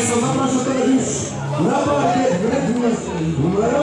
Só dá pra ajudar isso. Não vai ter grande.